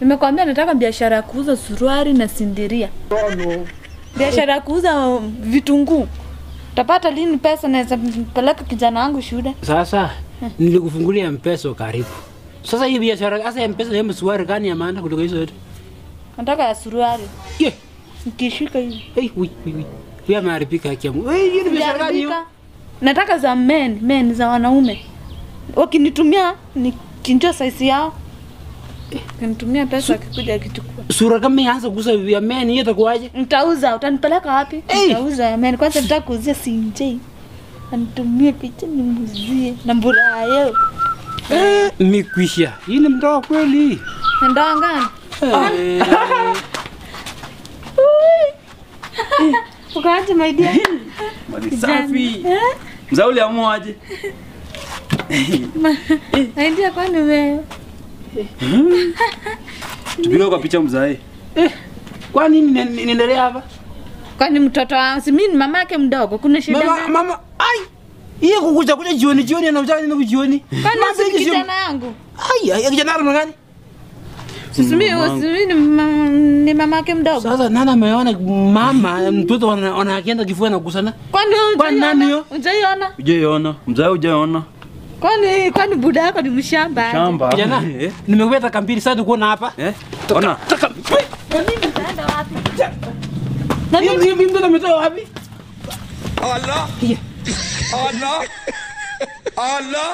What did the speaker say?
Nimekwambia nataka biashara ya kuuza suruari na sindiria. Biashara ya kuuza vitunguu. Utapata lini pesa naweza peleka kijana wangu shule? Sasa nilikufungulia mpesa karibu. Sasa hii biashara sasa ya mpesa ya msuari gani ya maana kutoka hizo yote? Nataka ya suruari. Ye. Nikishika hivi. Hey, wi wi. Huyu ameharibika haki ya Mungu. Hey, hii ni biashara gani hiyo? Nataka za men, men za wanaume. Wakinitumia nikinjua size yao. Kinitumia pesa akikuja akichukua. Sura kama ianza kuuza ya men hiyo itakuwaje? Nitauza, utanipeleka wapi? Hey! Nitauza ya men. Kwanza nataka kuuzia CJ. Anitumie picha nimuzie na mburayo. Eh, mikwisha. Hii ni mtoa kweli. Ndoa ngani? Eh, Ukaaje my dear? Mali safi. Mzauli Mzee uliamua aje? My dear kwani wewe? Tupige kwa picha mzae. Kwa nini ni- ni- niendelea hapa? Kwani mtoto wangu si mimi ni yake mdogo, kuna shida Mama gani? mama ai. Hiyo kukuja kuja jioni jioni anataka nini kujioni? Kwani Mama, si kijana yangu? Ai, ya kijana yangu gani? Sisi mimi mama ni mama yake mamake mdogo. Sasa nani ameona mama mtoto wana- wanakienda kifua na kusana? Kwani Kwani nani hujaiona? Mzae Hujaiona? Kwani kwani buda yako ni mshamba? Mshamba. Jana Eh? nimekueta kambili sasa tuko na hapa. Eh? Ona. Taka. Na mimi nitaenda wapi? Na mimi mimi mtoto ametoa wapi? Allah Allah Allah